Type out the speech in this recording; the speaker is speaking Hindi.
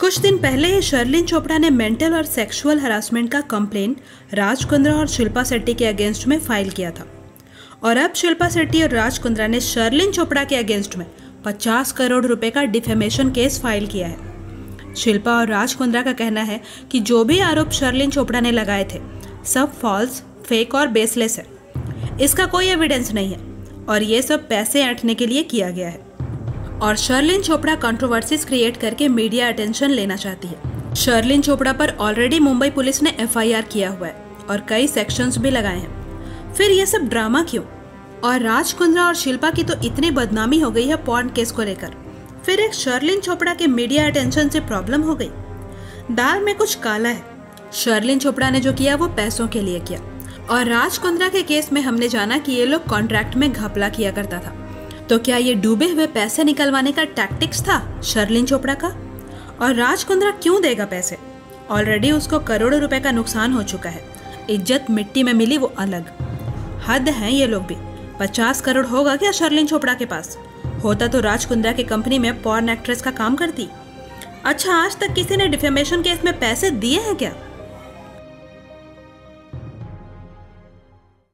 कुछ दिन पहले ही शर्लिन चोपड़ा ने मेंटल और सेक्सुअल हरासमेंट का कंप्लेन राज कुंद्रा और शिल्पा शेट्टी के अगेंस्ट में फ़ाइल किया था। और अब शिल्पा शेट्टी और राज कुंद्रा ने शर्लिन चोपड़ा के अगेंस्ट में 50 करोड़ रुपए का डिफेमेशन केस फ़ाइल किया है। शिल्पा और राज कुंद्रा का कहना है कि जो भी आरोप शर्लिन चोपड़ा ने लगाए थे, सब फॉल्स फेक और बेसलेस है। इसका कोई एविडेंस नहीं है और ये सब पैसे ऐंठने के लिए किया गया है। और शर्लिन चोपड़ा कंट्रोवर्सीज क्रिएट करके मीडिया अटेंशन लेना चाहती है। शर्लिन चोपड़ा पर ऑलरेडी मुंबई पुलिस ने एफआईआर किया हुआ है और कई सेक्शंस भी लगाए हैं। फिर ये सब ड्रामा क्यों? और राज कुंद्रा और शिल्पा की तो इतनी बदनामी हो गई है पॉन्ड केस को लेकर। फिर एक शर्लिन चोपड़ा के मीडिया अटेंशन से प्रॉब्लम हो गई। दाल में कुछ काला है। शर्लिन चोपड़ा ने जो किया, वो पैसों के लिए किया। और राज कुंद्रा के केस में हमने जाना कि ये लोग कॉन्ट्रैक्ट में घपला किया करता था। तो क्या ये डूबे हुए पैसे निकलवाने का टैक्टिक्स था शर्लिन चोपड़ा का? और राज कुंद्रा क्यों देगा पैसे? ऑलरेडी उसको करोड़ों रुपए का नुकसान हो चुका है। इज़्ज़त मिट्टी में मिली वो अलग। हद है ये लोग भी। पचास करोड़ होगा क्या शर्लिन चोपड़ा के पास? होता तो राज कुंद्रा की कंपनी में पॉर्न एक्ट्रेस का काम करती। अच्छा आज तक किसी ने डिफेमेशन केस में पैसे दिए हैं क्या?